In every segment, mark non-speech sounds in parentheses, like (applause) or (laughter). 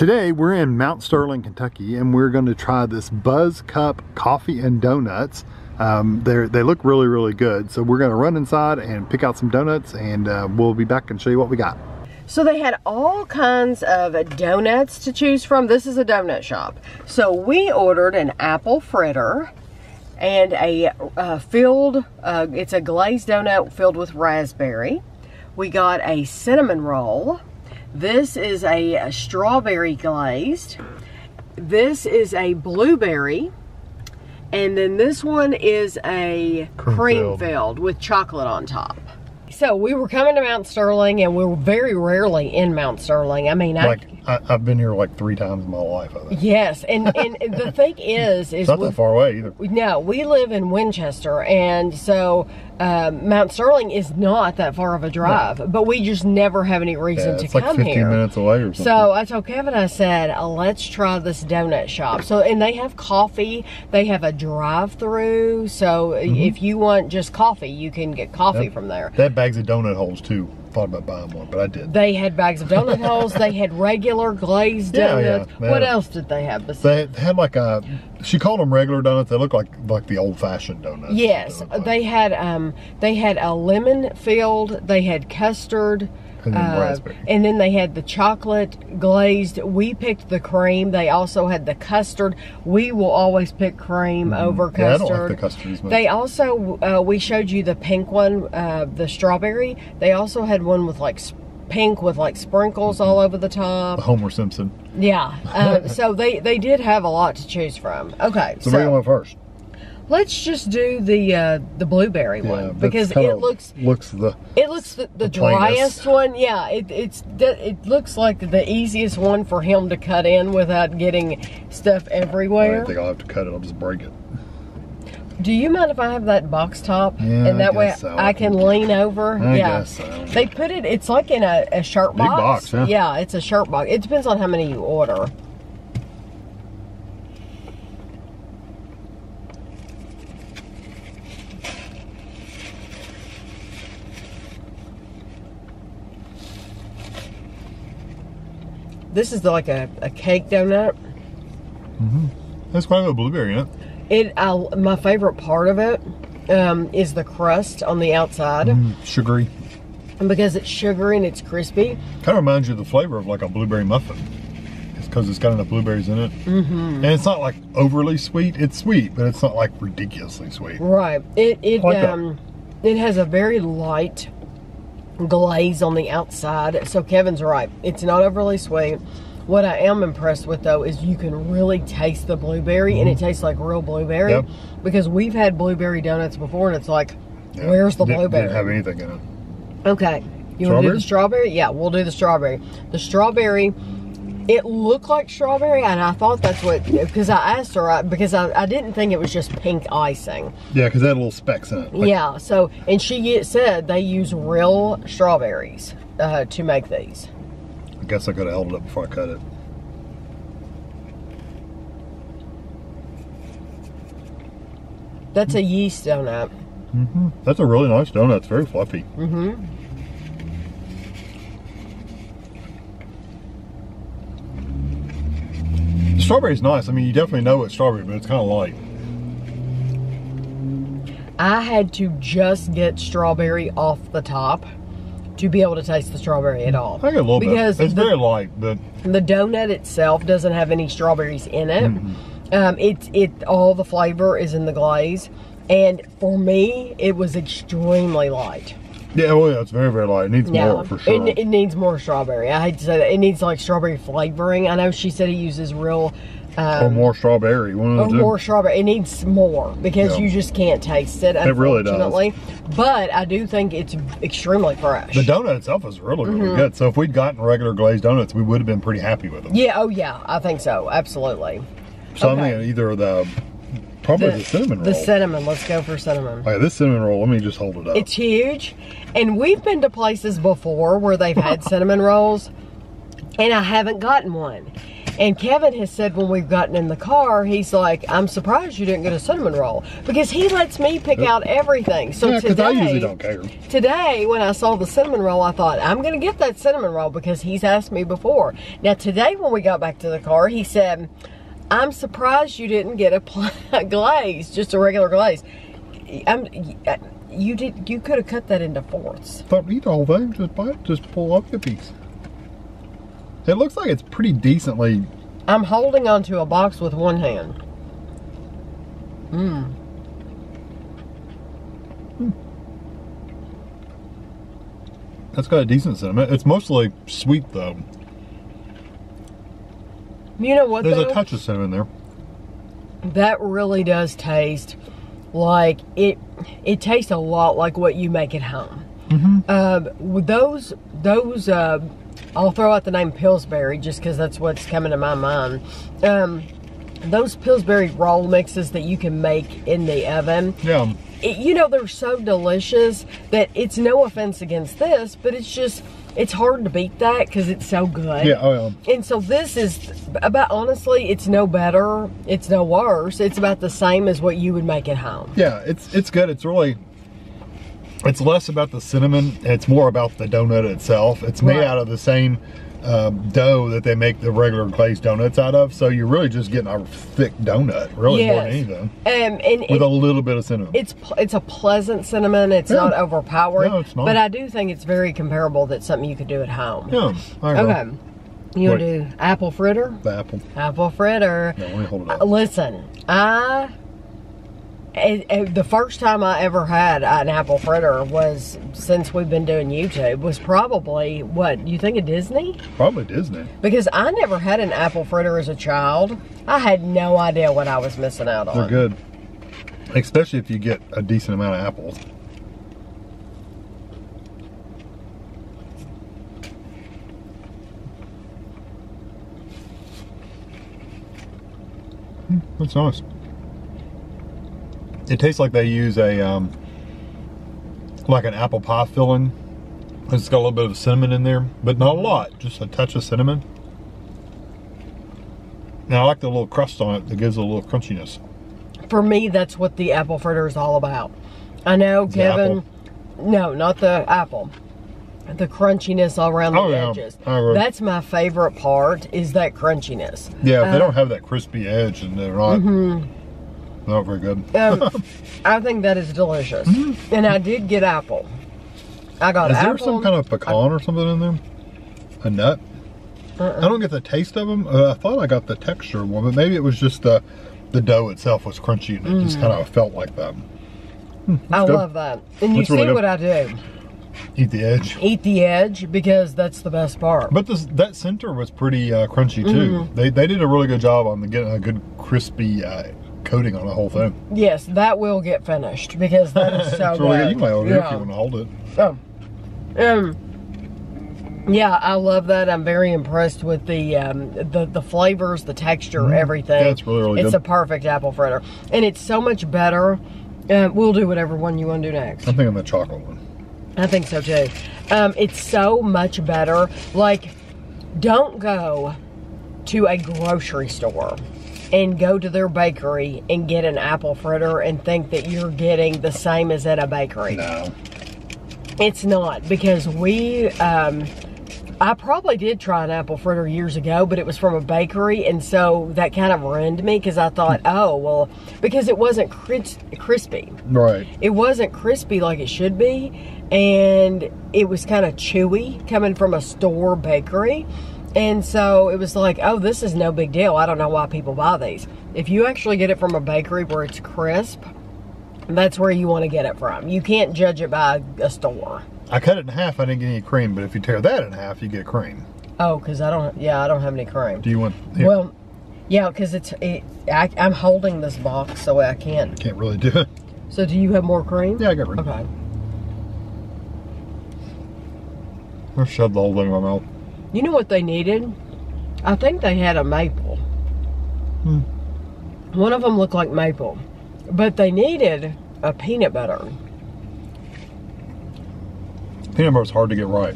Today we're in Mount Sterling, Kentucky, and we're going to try this Buzz Cup coffee and donuts. Um, they look really, really good. So we're going to run inside and pick out some donuts, and uh, we'll be back and show you what we got. So they had all kinds of donuts to choose from. This is a donut shop. So we ordered an apple fritter and a uh, filled, uh, it's a glazed donut filled with raspberry. We got a cinnamon roll. This is a, a strawberry glazed. This is a blueberry. And then this one is a Cream cream filled. filled with chocolate on top. So we were coming to Mount Sterling and we were very rarely in Mount Sterling. I mean, Like I, I, I've been here like three times in my life. I think. yes. And, and the thing (laughs) is, is It's not we- that far away either. no, we live in Winchester, and so um, Mount Sterling is not that far of a drive. But we just never have any reason Yeah, to like come 15 here. minutes away or something. So I told Kevin, I said, uh, let's try this donut shop. So, and they have coffee. They have a drive-through. So if you want just coffee, you can get coffee from there. That bags of donut holes too. Thought about buying one, but I did. They had bags of donut (laughs) holes. They had regular glazed Yeah, yeah. donuts. They What else did they have besides? They had like a. She called them regular donuts. They look like like the old fashioned donuts. Yes, They like. they had um they had a lemon filled, they had custard, And then uh, raspberry. and then they had the chocolate glazed. We picked the cream. They also had the custard. We will always pick cream over Mm-hmm. Yeah, I custard. don't like the custard as much. They also uh, we showed you the pink one, uh, the strawberry. They also had one with like pink with like sprinkles all over the top. Homer Simpson. Yeah, um, (laughs) so they they did have a lot to choose from. Okay, So, where you want first? Let's just do the uh, the blueberry Yeah, one because it looks looks the it looks the, the, the plainest. driest one. Yeah, it, it's it looks like the easiest one for him to cut in without getting stuff I everywhere. don't think I'll have to cut it. I'll just break it. Do you mind if I have that box top Yeah, and that I way so. I can lean over? I yeah. guess so. They put it. It's like in a, a shirt Big box. box, yeah. it's a shirt box. It depends on how many you order. This is like a, a cake donut. That's quite a bit blueberry in it. It I, my favorite part of it um, is the crust on the outside Mm, sugary. and because it's sugary and it's crispy. Kind of reminds you of the flavor of like a blueberry muffin. It's because it's got enough blueberries in it. Mm-hmm. And it's not like overly sweet. It's sweet, but it's not like ridiculously sweet. Right. It it like um it has a very light glaze on the outside. So Kevin's right. It's not overly sweet. What I am impressed with though is you can really taste the blueberry and it tastes like real blueberry. Mm-hmm. Yep. Because we've had blueberry donuts before and it's like, Yeah. where's the Didn't- blueberry? Didn't have anything in it. Okay. You want to do the Strawberry? strawberry? Yeah, we'll do the strawberry. The strawberry, it looked like strawberry, and I thought that's what, because I asked her, I- because I, I didn't think it was just pink icing. Yeah, because it had little specks in it. Like, yeah, so, and she said they use real strawberries uh, to make these. I guess I could have held it up before I cut it. That's a yeast donut. That's a really nice donut. It's very fluffy. Mm-hmm. The strawberry's nice. I mean, you definitely know it's strawberry, but it's kind of light. I had to just get strawberry off the top to be able to taste the strawberry at all. I get a little because bit. It's the- very light, but The donut itself doesn't have any strawberries in it. Mm-hmm. Um, it it all the flavor is in the glaze, and for me, it was extremely light. Yeah, well, yeah, it's very, very light. It needs Yeah, more for sure. it, it needs more strawberry. I hate to say that. It needs like strawberry flavoring. I know she said he uses real. Um, or more strawberry. One or of the two. more strawberry. It needs more because Yeah. you just can't taste it. It really does. But I do think it's extremely fresh. The donut itself is really, really Mm-hmm. good. So if we'd gotten regular glazed donuts, we would have been pretty happy with them. yeah. Oh yeah. I think so. Absolutely. So okay. I'm thinking either the, probably the, cinnamon roll. The cinnamon. Let's go for cinnamon. Oh, okay, this cinnamon roll, let me just hold it up. It's huge. And we've been to places before where they've had (laughs) cinnamon rolls, and I haven't gotten one. And Kevin has said when we've gotten in the car, he's like, I'm surprised you didn't get a cinnamon roll because he lets me pick out everything. So yeah, today, I usually don't care. today when I saw the cinnamon roll, I thought I'm gonna get that cinnamon roll because he's asked me before. Now today when we got back to the car, he said, "I'm surprised you didn't get (laughs) a glaze, just a regular glaze." I'm, you did. You could have cut that into fourths. Don't eat the whole thing. Just bite. Just pull off the piece. It looks like it's pretty decently. I'm holding onto a box with one hand. Mmm. That's got a decent cinnamon. It's mostly sweet though. You know what? There's though? a touch of cinnamon there. That really does taste like it. It tastes a lot like what you make at home. Um, with those those, uh, I'll throw out the name Pillsbury just because that's what's coming to my mind. Um, those Pillsbury roll mixes that you can make in the oven. Yeah. it, you know they're so delicious that it's no offense against this, but it's just it's hard to beat that because it's so good. Yeah. Oh yeah. And so this is about honestly, it's no better, it's no worse. It's about the same as what you would make at home. Yeah. It's it's good. It's really. It's less about the cinnamon. It's more about the donut itself. It's made Right. out of the same um, dough that they make the regular glazed donuts out of. So you're really just getting a thick donut, really more than anything, Um, and with it, a little bit of cinnamon. it's it's a pleasant cinnamon. It's Yeah. not overpowering. No, it's not. But I do think it's very comparable. That's something you could do at home. yeah. Okay. You want to do apple fritter? The apple. Apple fritter. No, let me hold it up. Listen, I it, it- the first time I ever had an apple fritter was since we've been doing YouTube was probably what you think of Disney Probably Disney. because I never had an apple fritter as a child. I had no idea what I was missing out on. They're good. Especially if you get a decent amount of apples. Hmm, That's nice. It tastes like they use a um, like an apple pie filling. It's got a little bit of cinnamon in there, but not a lot. Just a touch of cinnamon. Now I like the little crust on it that gives it a little crunchiness. For me, that's what the apple fritter is all about. I know The Kevin. No, not the apple. The crunchiness all around the Oh, yeah. edges. That's my favorite part. Is that crunchiness. Yeah, if they Uh, don't have that crispy edge and they're not, not very good. Um, (laughs) I think that is delicious. And I did get apple. I got Is apple. there some kind of pecan or something in there? A nut? Uh-uh. I don't get the taste of them. Uh, I thought I got the texture of one, but maybe it was just the the dough itself was crunchy and it just kind of felt like that. I good. love that. And you That's really see good. what I do. Eat the edge. Eat the edge because that's the best part. But this that center was pretty uh, crunchy too. Mm-hmm. They they did a really good job on the, getting a good crispy uh, coating on the whole thing. yes, that will get finished because that is (laughs) so really good. You can lay it over here if Yeah. you want to hold it. Oh. Um. Yeah, I love that. I'm very impressed with the um, the the flavors, the texture, everything. Mm-hmm. Yeah, it's really, really It's good. a perfect apple fritter, and it's so much better. Uh, we'll do whatever one you want to do next. I'm thinking the chocolate one. I think so too. Um, it's so much better. Like, don't go to a grocery store and go to their bakery and get an apple fritter and think that you're getting the same as at a bakery. No. It's not because we. Um, I probably did try an apple fritter years ago, but it was from a bakery, and so that kind of ruined me because I thought, oh well, because it wasn't cris- crispy Right. it wasn't crispy like it should be and it was kind of chewy coming from a store bakery and so it was like oh this is no big deal i don't know why people buy these if you actually get it from a bakery where it's crisp that's where you want to get it from you can't judge it by a store I cut it in half. I didn't get any cream, but if you tear that in half, you get cream. oh because i don't yeah i don't have any cream Do you want? Here, well yeah because it's it, I, i'm holding this box so i can't can't really do it. so do you have more cream Yeah, I got cream. okay I shoved the whole thing in my mouth. You know what they needed? I think they had a maple. Hmm. One of them looked like maple, but they needed a peanut butter. Peanut butter's hard to get right.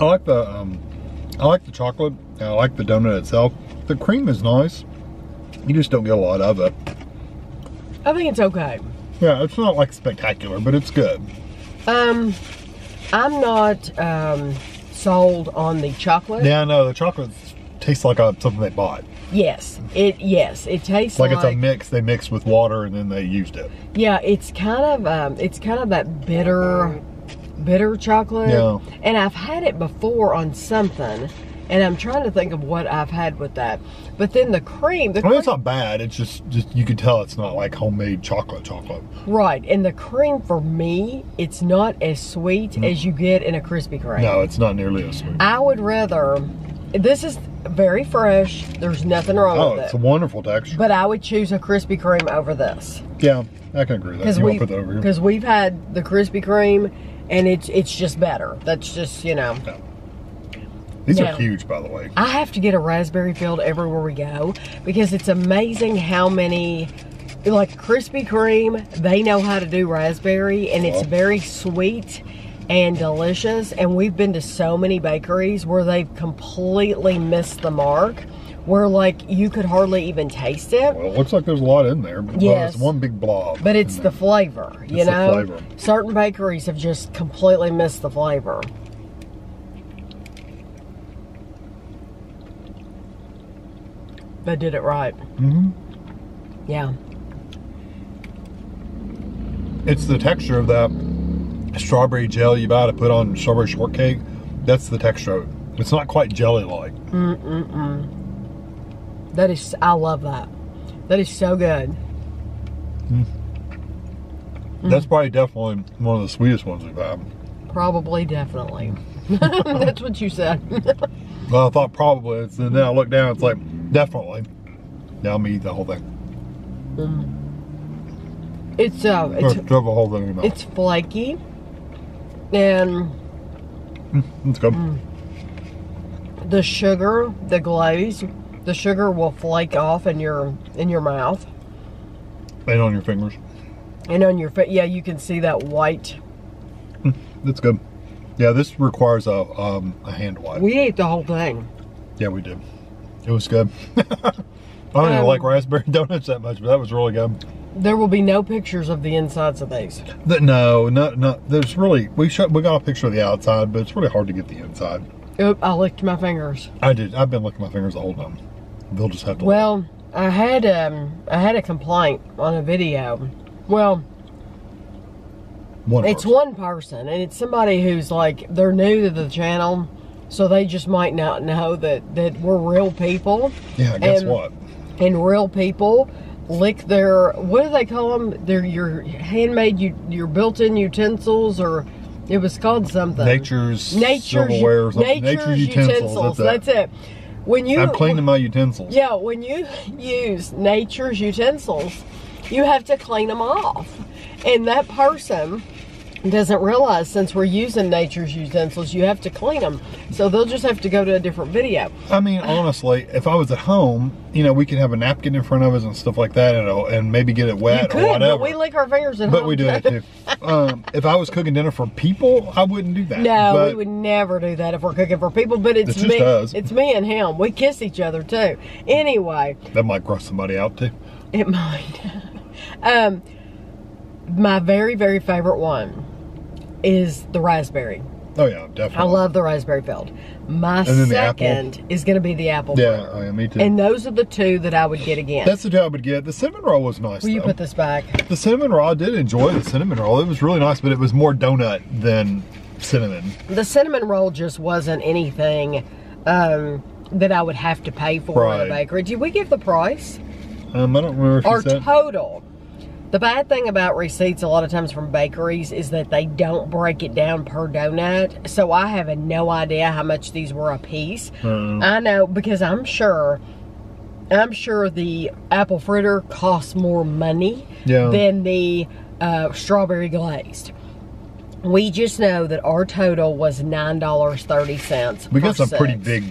I like the um, I like the chocolate. and I like the donut itself. The cream is nice. You just don't get a lot of it. I think it's okay. Yeah, it's not like spectacular, but it's good. Um, I'm not um, sold on the chocolate. Yeah, no, the chocolate tastes like a, something they bought. Yes, it yes it tastes Like, like, it's a mix they mixed with water and then they used it. yeah. It's kind of um, it's kind of that bitter, bitter chocolate. Yeah. And I've had it before on something, and I'm trying to think of what I've had with that. But then the cream, the I mean, cream it's not bad. It's just, just you can tell it's not like homemade chocolate chocolate. right, and the cream for me, it's not as sweet as you get in a Krispy Kreme. Mm. No, it's not nearly as sweet. I would rather. This is very fresh. There's nothing wrong Oh, with it's a wonderful texture. But I would choose a Krispy Kreme over this yeah, I can agree with that. because You we want to put that over here? because we've had the Krispy Kreme and it's it's just better. That's just you know. These are huge, by the way. I have to get a raspberry filled everywhere we go because it's amazing how many. Like Krispy Kreme, they know how to do raspberry, and it's very sweet and delicious. And we've been to so many bakeries where they've completely missed the mark, where like you could hardly even taste it. Well, it looks like there's a lot in there, but Yes. it's one big blob. But it's the flavor, you It's the know. flavor. Certain bakeries have just completely missed the flavor. They did it right. Mhm. Yeah. It's the texture of that strawberry gel you buy to put on strawberry shortcake. That's the texture of it. It's not quite jelly like. Mm-mm-mm. That is, I love that. That is so good. That's probably definitely one of the sweetest ones we've had. Probably, definitely. (laughs) That's what you said. (laughs) Well, I thought probably, and then I look down, it's like, definitely. Now I'm eat the whole thing. it's uh, it's the whole thing in your mouth. it's flaky, and It's good. the sugar, the glaze, the sugar will flake off in your in your mouth And on your fingers. and on your. Yeah, you can see that white. That's good. Yeah, this requires a um, a hand wipe. We ate the whole thing. yeah, we did. It was good. (laughs) I don't even Um, like raspberry (laughs) donuts that much, but that was really good. There will be no pictures of the insides of these. The, no, no, no. There's really we shot, we got a picture of the outside, but it's really hard to get the inside. Oop, I licked my fingers. I did. I've been licking my fingers the whole time. They'll just have to. Well, I had um I had a complaint on a video. Well, one. it's person. one person and it's somebody who's like they're new to the channel, so they just might not know that that we're real people. Yeah. Guess and- what? and real people lick their what do they call them? They're your handmade you your built-in utensils or it was called something. Nature's nature's silverware or something. nature's, utensils. That's, it. When you I'm cleaning my utensils. yeah, when you use nature's utensils, you have to clean them off, and that person doesn't realize since we're using nature's utensils, you have to clean them. So they'll just have to go to a different video. I mean, honestly, if I was at home, you know, we could have a napkin in front of us and stuff like that, and, and maybe get it wet could, or whatever. but we lick our fingers at But home. But we do that too. (laughs) um, if I was cooking dinner for people, I wouldn't do that. No, but we would never do that if we're cooking for people. But it's It's me. us. It's me and him. We kiss each other too. Anyway, that might gross somebody out too. it might. (laughs) um, my very very favorite one is the raspberry. Oh yeah, definitely. I love the raspberry filled. My then the apple. second is going to be the apple. Yeah, oh, yeah, me too. And those are the two that I would get again. That's the two I would get. The cinnamon roll was nice. Will you put this back? The cinnamon roll, I did enjoy the cinnamon roll. It was really nice, but it was more donut than cinnamon. The cinnamon roll just wasn't anything um, that I would have to pay for at a bakery. Did we give the price? Um, I don't remember said. total. The bad thing about receipts a lot of times from bakeries is that they don't break it down per donut. So I have no idea how much these were a piece. Uh, I know because I'm sure I'm sure the apple fritter costs more money Yeah. than the uh, strawberry glazed. We just know that our total was nine dollars thirty cents. we got some pretty big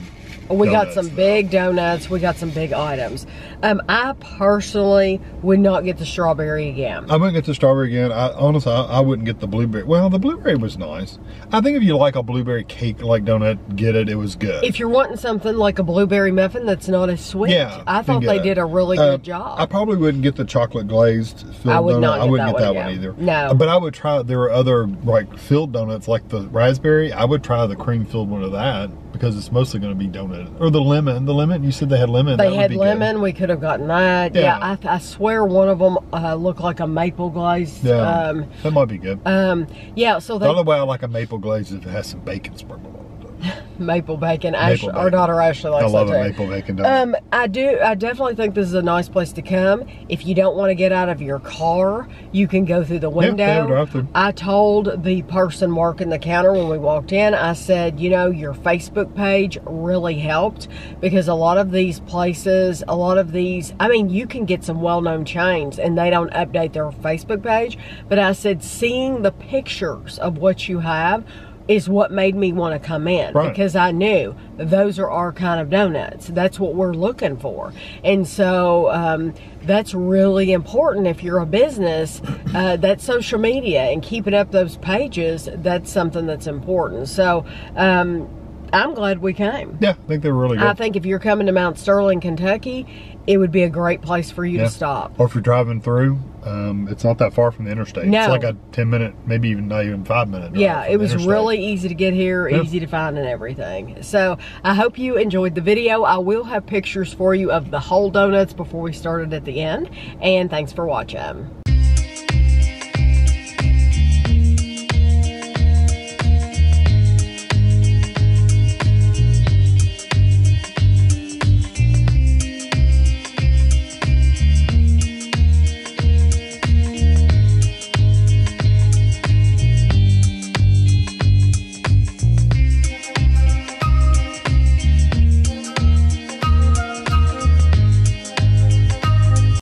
We got some big donuts. We got some big items. Um, I personally would not get the strawberry again. I wouldn't get the strawberry again. I honestly, I, I wouldn't get the blueberry. Well, the blueberry was nice. I think if you like a blueberry cake like donut, get it. It was good. If you're wanting something like a blueberry muffin that's not as sweet, yeah, I thought they it. did a really Uh, good job. I probably wouldn't get the chocolate glazed filled I would donut. not I wouldn't that get that one one either. No. but I would try. There are other like filled donuts, like the raspberry. I would try the cream filled one of that because it's mostly going to be donut or the lemon. The lemon. You said they had lemon. They had lemon. Good. We could have gotten that. Yeah, Yeah. I, I swear one of them uh, looked like a maple glaze. Yeah, Um, that might be good. um, yeah. So the they only way I like a maple glaze is if it has some bacon sprinkled on it. Maple bacon. Ash, Maple Our daughter Ashley likes I love that a maple bacon. Um, I do. I definitely think this is a nice place to come. If you don't want to get out of your car, you can go through the window. I told the person working the counter when we walked in, I said, you know, your Facebook page really helped because a lot of these places, a lot of these, I mean, you can get some well known chains and they don't update their Facebook page. But I said, seeing the pictures of what you have is what made me want to come in Right. because I knew those are our kind of donuts. That's what we're looking for. And so um, that's really important if you're a business. Uh, that social media and keeping up those pages, that's something that's important. So um, I'm glad we came. yeah, I think they're really good. I think if you're coming to Mount Sterling, Kentucky, it would be a great place for you Yeah. to stop. Or if you're driving through, um, it's not that far from the interstate. No. It's like a 10 minute, maybe even not even five minute drive. Yeah, it was really easy to get here, Yeah. easy to find and everything. So I hope you enjoyed the video. I will have pictures for you of the whole donuts before we started at the end. And thanks for watching.